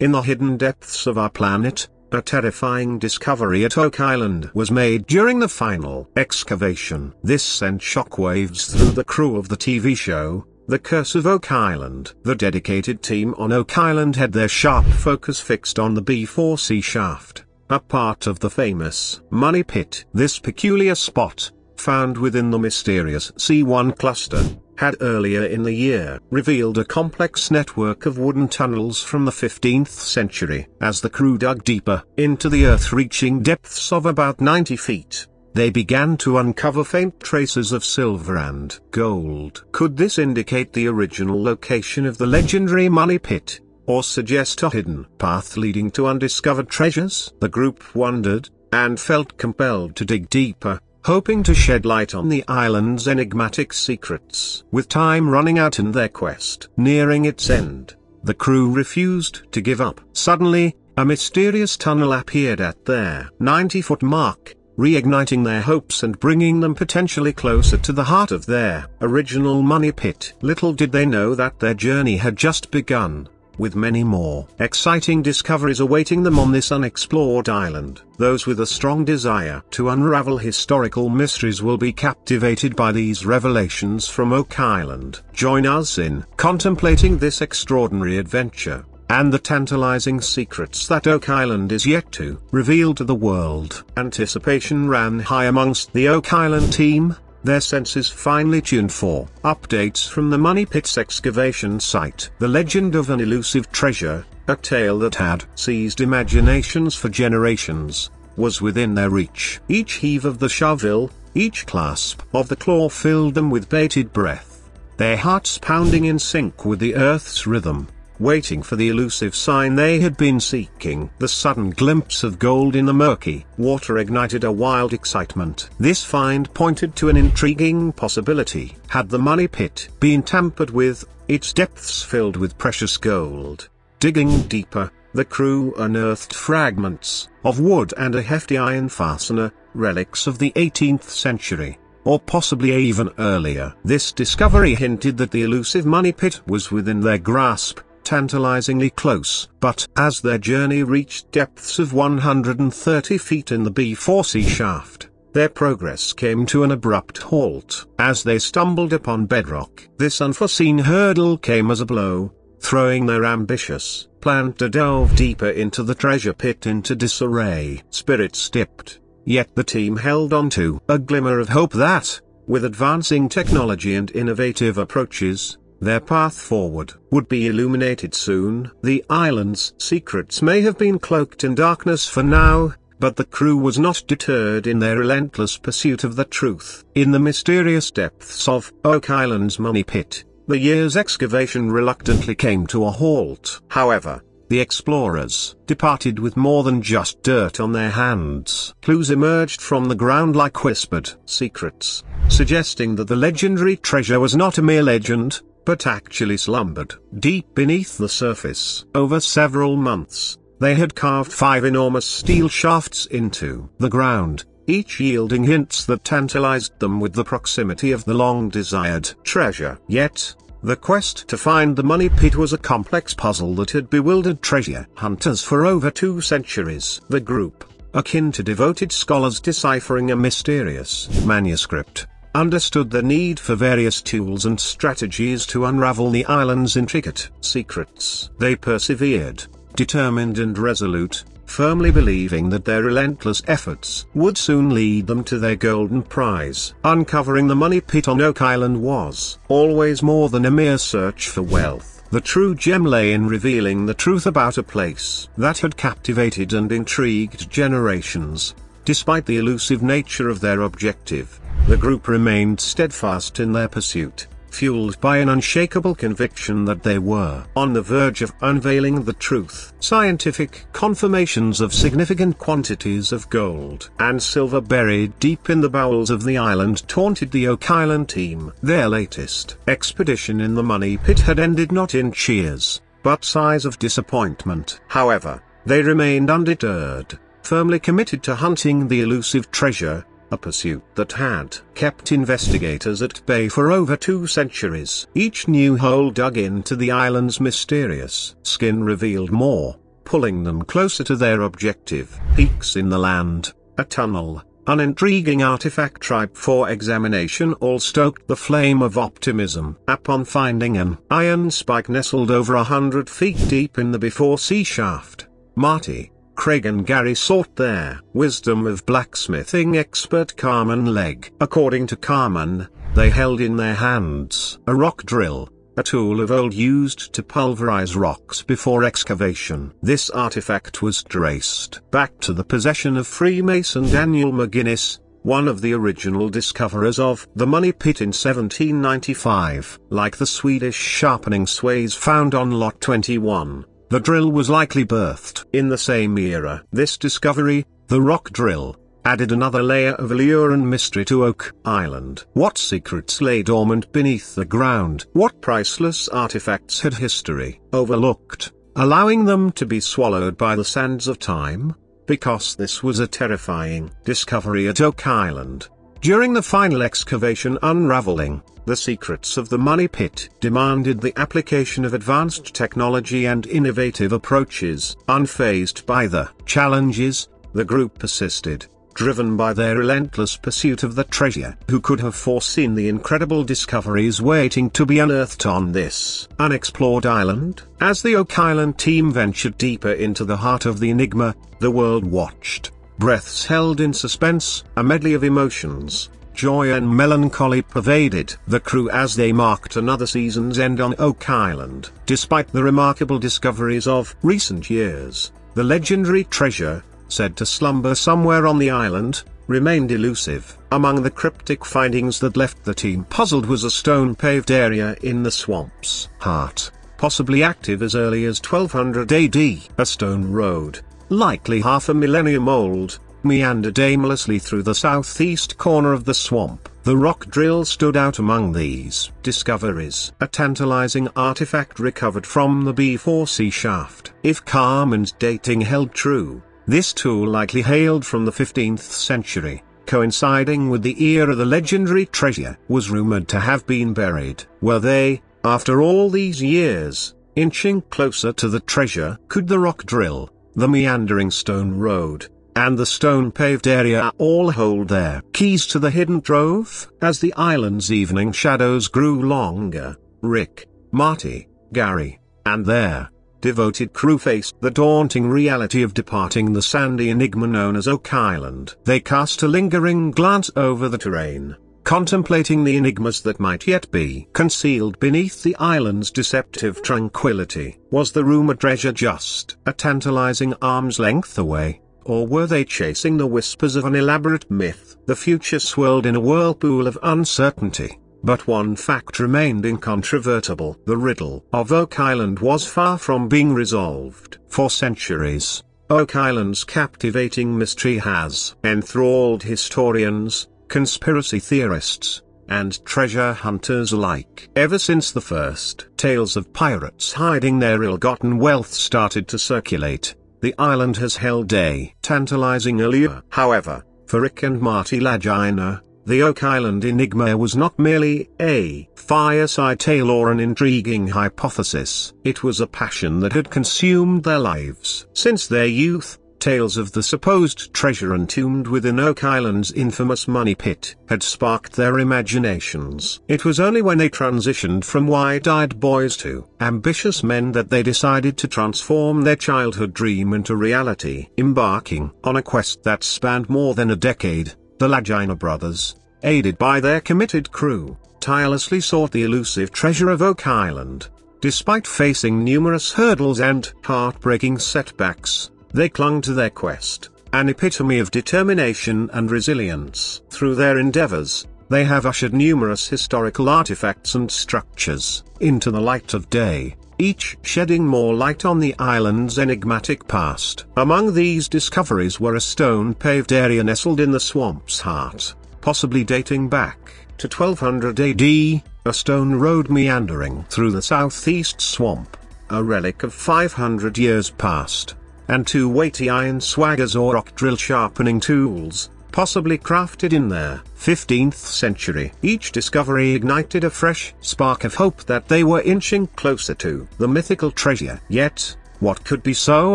In the hidden depths of our planet, a terrifying discovery at Oak Island was made during the final excavation. This sent shockwaves through the crew of the TV show, The Curse of Oak Island. The dedicated team on Oak Island had their sharp focus fixed on the B4C shaft, a part of the famous Money Pit. This peculiar spot, found within the mysterious C1 cluster, had earlier in the year revealed a complex network of wooden tunnels from the 15th century. As the crew dug deeper into the earth reaching depths of about 90 feet, they began to uncover faint traces of silver and gold. Could this indicate the original location of the legendary money pit, or suggest a hidden path leading to undiscovered treasures? The group wondered, and felt compelled to dig deeper hoping to shed light on the island's enigmatic secrets. With time running out and their quest nearing its end, the crew refused to give up. Suddenly, a mysterious tunnel appeared at their 90-foot mark, reigniting their hopes and bringing them potentially closer to the heart of their original money pit. Little did they know that their journey had just begun with many more exciting discoveries awaiting them on this unexplored island. Those with a strong desire to unravel historical mysteries will be captivated by these revelations from Oak Island. Join us in contemplating this extraordinary adventure and the tantalizing secrets that Oak Island is yet to reveal to the world. Anticipation ran high amongst the Oak Island team, their senses finely tuned for updates from the Money Pit's excavation site. The legend of an elusive treasure, a tale that had seized imaginations for generations, was within their reach. Each heave of the shovel, each clasp of the claw filled them with bated breath, their hearts pounding in sync with the earth's rhythm waiting for the elusive sign they had been seeking. The sudden glimpse of gold in the murky water ignited a wild excitement. This find pointed to an intriguing possibility. Had the money pit been tampered with, its depths filled with precious gold? Digging deeper, the crew unearthed fragments of wood and a hefty iron fastener, relics of the 18th century or possibly even earlier. This discovery hinted that the elusive money pit was within their grasp, tantalizingly close. But as their journey reached depths of 130 feet in the B4C shaft, their progress came to an abrupt halt. As they stumbled upon bedrock, this unforeseen hurdle came as a blow, throwing their ambitious plan to delve deeper into the treasure pit into disarray. Spirits dipped, yet the team held on to a glimmer of hope that, with advancing technology and innovative approaches, their path forward would be illuminated soon. The island's secrets may have been cloaked in darkness for now, but the crew was not deterred in their relentless pursuit of the truth. In the mysterious depths of Oak Island's money pit, the year's excavation reluctantly came to a halt. However, the explorers departed with more than just dirt on their hands. Clues emerged from the ground like whispered secrets, suggesting that the legendary treasure was not a mere legend, but actually slumbered deep beneath the surface. Over several months, they had carved five enormous steel shafts into the ground, each yielding hints that tantalized them with the proximity of the long-desired treasure. Yet, the quest to find the money pit was a complex puzzle that had bewildered treasure hunters for over two centuries. The group, akin to devoted scholars deciphering a mysterious manuscript, understood the need for various tools and strategies to unravel the island's intricate secrets. They persevered, determined and resolute, firmly believing that their relentless efforts would soon lead them to their golden prize. Uncovering the money pit on Oak Island was always more than a mere search for wealth. The true gem lay in revealing the truth about a place that had captivated and intrigued generations, despite the elusive nature of their objective. The group remained steadfast in their pursuit, fueled by an unshakable conviction that they were on the verge of unveiling the truth. Scientific confirmations of significant quantities of gold and silver buried deep in the bowels of the island taunted the Oak Island team. Their latest expedition in the money pit had ended not in cheers, but sighs of disappointment. However, they remained undeterred, firmly committed to hunting the elusive treasure, a pursuit that had kept investigators at bay for over two centuries. Each new hole dug into the island's mysterious skin revealed more, pulling them closer to their objective. Peaks in the land, a tunnel, an intriguing artifact tribe for examination all stoked the flame of optimism. Upon finding an iron spike nestled over a hundred feet deep in the B4C shaft, Marty, Craig and Gary sought their wisdom of blacksmithing expert Carmen Legg. According to Carmen, they held in their hands a rock drill, a tool of old used to pulverize rocks before excavation. This artifact was traced back to the possession of Freemason Daniel McGinnis, one of the original discoverers of the Money Pit in 1795. Like the Swedish sharpening sways found on Lot 21, the drill was likely birthed in the same era. This discovery, the rock drill, added another layer of allure and mystery to Oak Island. What secrets lay dormant beneath the ground? What priceless artifacts had history overlooked, allowing them to be swallowed by the sands of time? Because this was a terrifying discovery at Oak Island. During the final excavation unraveling, the secrets of the money pit demanded the application of advanced technology and innovative approaches. Unfazed by the challenges, the group persisted, driven by their relentless pursuit of the treasure. Who could have foreseen the incredible discoveries waiting to be unearthed on this unexplored island? As the Oak Island team ventured deeper into the heart of the enigma, the world watched, breaths held in suspense, a medley of emotions, joy and melancholy pervaded the crew as they marked another season's end on Oak Island. Despite the remarkable discoveries of recent years, the legendary treasure, said to slumber somewhere on the island, remained elusive. Among the cryptic findings that left the team puzzled was a stone-paved area in the swamp's heart, possibly active as early as 1200 AD. A stone road, likely half a millennium old, meandered aimlessly through the southeast corner of the swamp. The rock drill stood out among these discoveries. A tantalizing artifact recovered from the B4C shaft. If Carmen's dating held true, this tool likely hailed from the 15th century, coinciding with the era the legendary treasure was rumored to have been buried. Were they, after all these years, inching closer to the treasure? Could the rock drill, the meandering stone road, and the stone-paved area all hold their keys to the hidden trove? As the island's evening shadows grew longer, Rick, Marty, Gary, and their devoted crew faced the daunting reality of departing the sandy enigma known as Oak Island. They cast a lingering glance over the terrain, contemplating the enigmas that might yet be concealed beneath the island's deceptive tranquility. Was the rumored treasure just a tantalizing arm's length away? Or were they chasing the whispers of an elaborate myth? The future swirled in a whirlpool of uncertainty. But one fact remained incontrovertible. The riddle of Oak Island was far from being resolved. For centuries, Oak Island's captivating mystery has enthralled historians, conspiracy theorists, and treasure hunters alike. Ever since the first tales of pirates hiding their ill-gotten wealth started to circulate, the island has held a tantalizing allure. However, for Rick and Marty Lagina, the Oak Island Enigma was not merely a fireside tale or an intriguing hypothesis. It was a passion that had consumed their lives. Since their youth, tales of the supposed treasure entombed within Oak Island's infamous money pit had sparked their imaginations. It was only when they transitioned from wide-eyed boys to ambitious men that they decided to transform their childhood dream into reality. Embarking on a quest that spanned more than a decade, the Lagina brothers, aided by their committed crew, tirelessly sought the elusive treasure of Oak Island. Despite facing numerous hurdles and heartbreaking setbacks, they clung to their quest, an epitome of determination and resilience. Through their endeavors, they have ushered numerous historical artifacts and structures into the light of day, each shedding more light on the island's enigmatic past. Among these discoveries were a stone-paved area nestled in the swamp's heart, possibly dating back to 1200 AD, a stone road meandering through the southeast swamp, a relic of 500 years past, and two weighty iron swaggers or rock drill sharpening tools, possibly crafted in their 15th century. Each discovery ignited a fresh spark of hope that they were inching closer to the mythical treasure. Yet, What could be so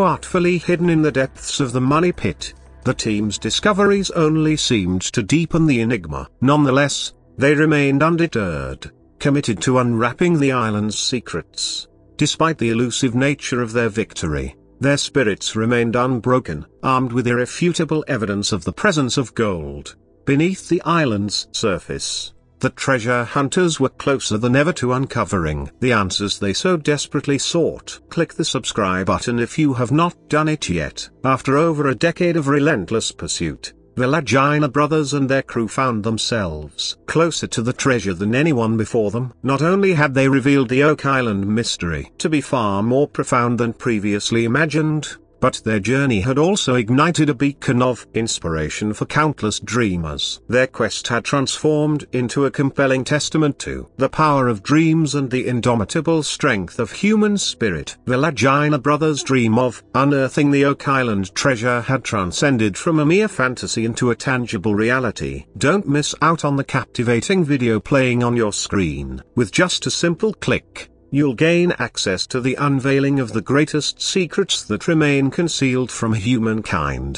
artfully hidden in the depths of the money pit? The team's discoveries only seemed to deepen the enigma. Nonetheless, they remained undeterred, committed to unwrapping the island's secrets. Despite the elusive nature of their victory, their spirits remained unbroken, armed with irrefutable evidence of the presence of gold beneath the island's surface. The treasure hunters were closer than ever to uncovering the answers they so desperately sought. Click the subscribe button if you have not done it yet. After over a decade of relentless pursuit, the Lagina brothers and their crew found themselves closer to the treasure than anyone before them. Not only had they revealed the Oak Island mystery to be far more profound than previously imagined, but their journey had also ignited a beacon of inspiration for countless dreamers. Their quest had transformed into a compelling testament to the power of dreams and the indomitable strength of human spirit. The Lagina brothers' dream of unearthing the Oak Island treasure had transcended from a mere fantasy into a tangible reality. Don't miss out on the captivating video playing on your screen. With just a simple click, you'll gain access to the unveiling of the greatest secrets that remain concealed from humankind.